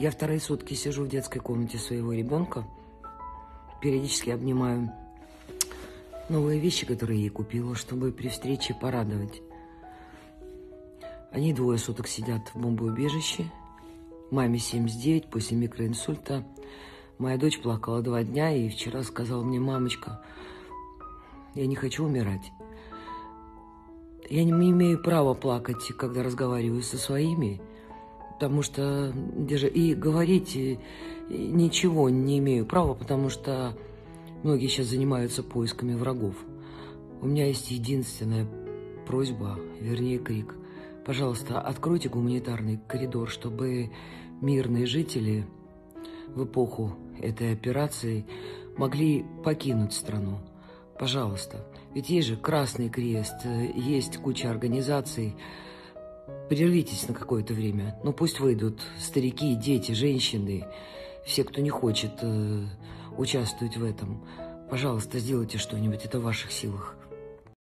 Я вторые сутки сижу в детской комнате своего ребенка. Периодически обнимаю новые вещи, которые ей купила, чтобы при встрече порадовать. Они двое суток сидят в бомбоубежище. Маме 79 после микроинсульта. Моя дочь плакала два дня и вчера сказала мне, мамочка, я не хочу умирать. Я не имею права плакать, когда разговариваю со своими, потому что даже и говорить ничего не имею права, потому что многие сейчас занимаются поисками врагов. У меня есть единственная просьба, вернее крик. Пожалуйста, откройте гуманитарный коридор, чтобы мирные жители в эпоху этой операции могли покинуть страну. Пожалуйста. Ведь есть же Красный Крест, есть куча организаций, Прервитесь на какое-то время. Ну, пусть выйдут старики, дети, женщины, все, кто не хочет э, участвовать в этом. Пожалуйста, сделайте что-нибудь, это в ваших силах.